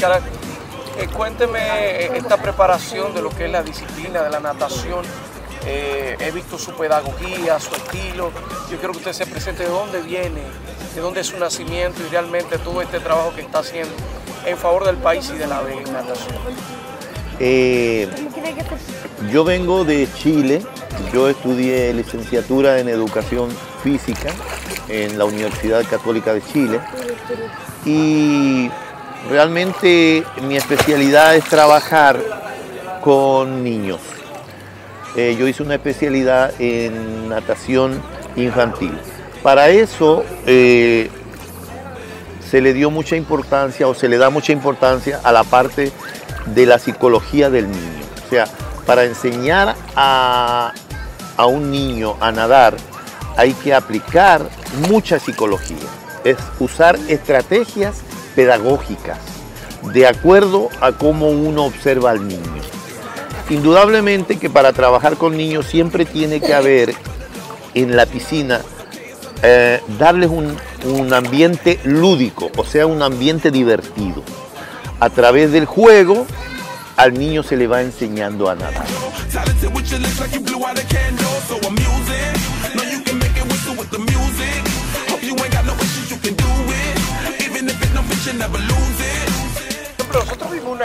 Eh, cuénteme eh, esta preparación de lo que es la disciplina de la natación. Eh, he visto su pedagogía, su estilo. Yo quiero que usted se presente de dónde viene, de dónde es su nacimiento y realmente todo este trabajo que está haciendo en favor del país y de la. Eh, yo vengo de Chile, yo estudié licenciatura en educación física en la Universidad Católica de Chile y realmente mi especialidad es trabajar con niños. Eh, yo hice una especialidad en natación infantil. Para eso eh, se le dio mucha importancia o se le da mucha importancia a la parte de la psicología del niño. O sea, para enseñar a, a un niño a nadar hay que aplicar mucha psicología. Es usar estrategias pedagógicas de acuerdo a cómo uno observa al niño. Indudablemente que para trabajar con niños siempre tiene que haber en la piscina eh, darles un, un ambiente lúdico, o sea, un ambiente divertido. A través del juego al niño se le va enseñando a nadar.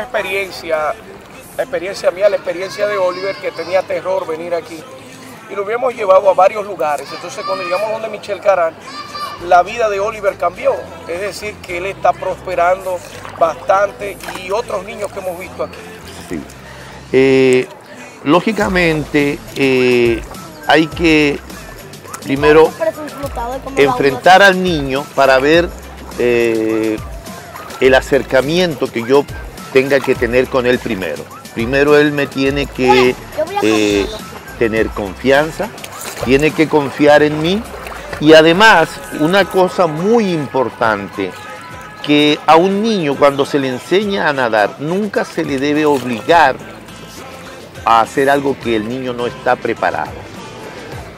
Experiencia, la experiencia mía, la experiencia de Oliver, que tenía terror venir aquí. Y lo habíamos llevado a varios lugares. Entonces, cuando llegamos donde Michelle Caran, la vida de Oliver cambió. Es decir, que él está prosperando bastante y otros niños que hemos visto aquí. Sí. Eh, lógicamente eh, hay que primero enfrentar al niño para ver eh, el acercamiento que yo tenga que tener con él primero. Primero él me tiene que eh, tener confianza, tiene que confiar en mí y además una cosa muy importante, que a un niño cuando se le enseña a nadar nunca se le debe obligar a hacer algo que el niño no está preparado.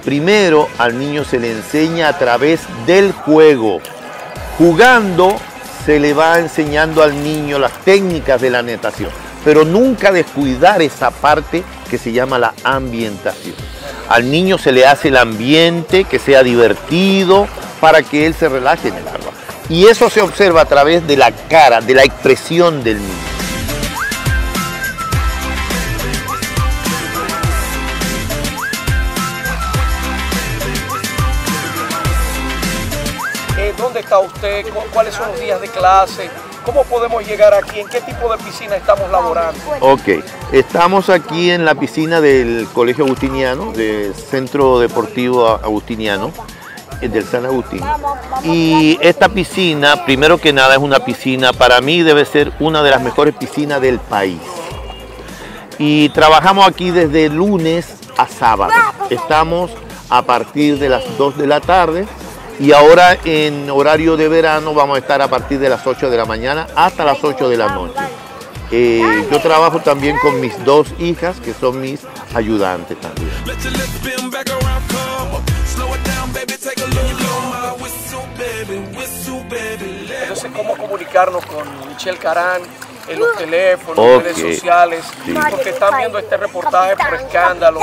Primero al niño se le enseña a través del juego. Jugando se le va enseñando al niño las técnicas de la natación, pero nunca descuidar esa parte que se llama la ambientación. Al niño se le hace el ambiente que sea divertido para que él se relaje en el agua. Y eso se observa a través de la cara, de la expresión del niño. Eh, ¿Dónde está usted? ¿Cu- ¿Cuáles son los días de clase? ¿Cómo podemos llegar aquí? ¿En qué tipo de piscina estamos laborando? Ok, estamos aquí en la piscina del Colegio Agustiniano, del Centro Deportivo Agustiniano, eh, del San Agustín. Y esta piscina, primero que nada, es una piscina, para mí debe ser una de las mejores piscinas del país. Y trabajamos aquí desde lunes a sábado. Estamos a partir de las 2 de la tarde y ahora en horario de verano vamos a estar a partir de las 8 de la mañana hasta las 8 de la noche. Eh, yo trabajo también con mis dos hijas que son mis ayudantes también. Entonces, ¿cómo comunicarnos con Michelle Carán en los teléfonos, Ok. redes sociales? Sí. Porque están viendo este reportaje por escándalo,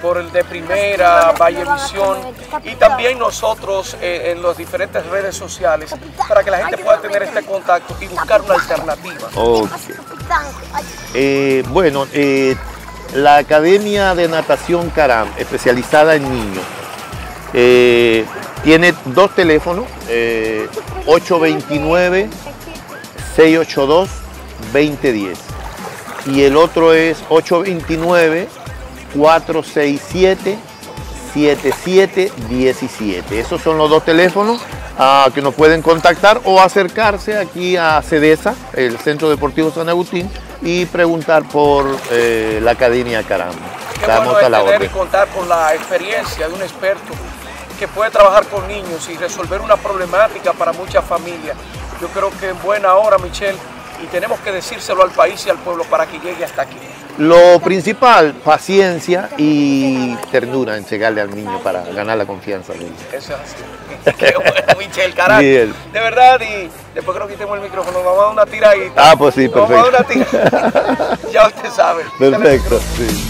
por el de Primera, Vallevisión y también nosotros eh, en las diferentes redes sociales para que la gente pueda tener este contacto y buscar una alternativa. Eh, bueno, eh, la Academia de Natación Caram, especializada en niños, eh, tiene dos teléfonos, eh, 829-682-2010 y el otro es 829-467-7717. Esos son los dos teléfonos que nos pueden contactar o acercarse aquí a CEDESA, el Centro Deportivo San Agustín, y preguntar por eh, la Academia Caramba. Estamos bueno a la tener y orden. contar con la experiencia de un experto que puede trabajar con niños y resolver una problemática para muchas familias. Yo creo que en buena hora, Michelle, y tenemos que decírselo al país y al pueblo para que llegue hasta aquí. Lo principal, paciencia y ternura en llegarle al niño para ganar la confianza de él. Eso es así. Qué bueno, Michelle, carajo. De verdad, y después que nos quitemos el micrófono, vamos a dar una tiradita. Ah, pues sí, Nos Vamos a dar una perfecto. tiradita. ya usted sabe. Perfecto, sí.